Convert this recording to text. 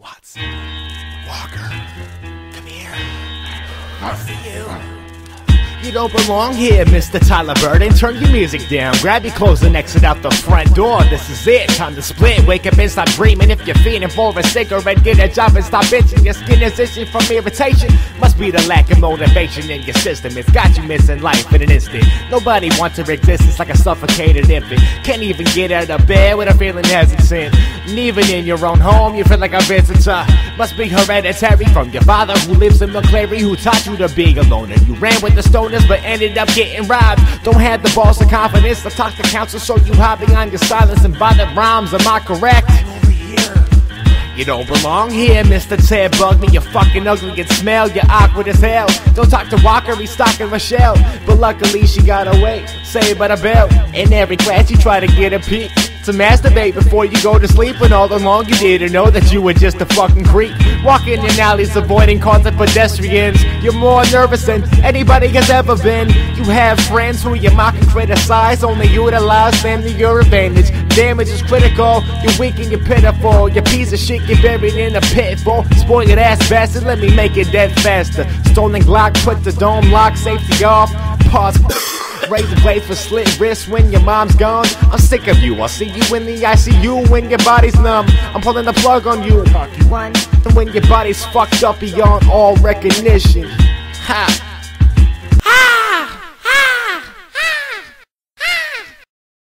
Watzen. Walker. Come here. I see you. You don't belong here, Mr. Tyler Burden. Turn your music down, grab your clothes and exit out the front door. This is it, time to split. Wake up and stop dreaming. If you're feeling for a cigarette, get a job and stop bitching. Your skin is itching from irritation. Must be the lack of motivation in your system. It's got you missing life in an instant. Nobody wants your existence like a suffocated infant. Can't even get out of bed with a feeling hesitant. And even in your own home, you feel like a visitor. Must be hereditary from your father who lives in McCleary, who taught you to be a loner. You ran with the stoners, but ended up getting robbed. Don't have the balls of confidence to talk to counsel, so you hide behind your silence and the rhymes. Am I correct? You don't belong here, Mr. Ted Bug me. You're fucking ugly and smell. You're awkward as hell. Don't talk to Walker, he's stalking Michelle. But luckily she got away. Saved by the bell. In every class you try to get a peek. To masturbate before you go to sleep, and all along you didn't know that you were just a fucking creep. Walking in alleys, avoiding cars and pedestrians. You're more nervous than anybody has ever been. You have friends who you mock and criticize, only utilize them to your advantage. Damage is critical, you're weak and you're pitiful. Your piece of shit get buried in a pitfall. Spoiled ass bastard, let me make it dead faster. Stolen Glock, put the dome lock, safety off. Pause. Razor blades for slit wrists when your mom's gone. I'm sick of you. I'll see you in the ICU when your body's numb. I'm pulling the plug on you. One. And when your body's fucked up beyond all recognition. Ha!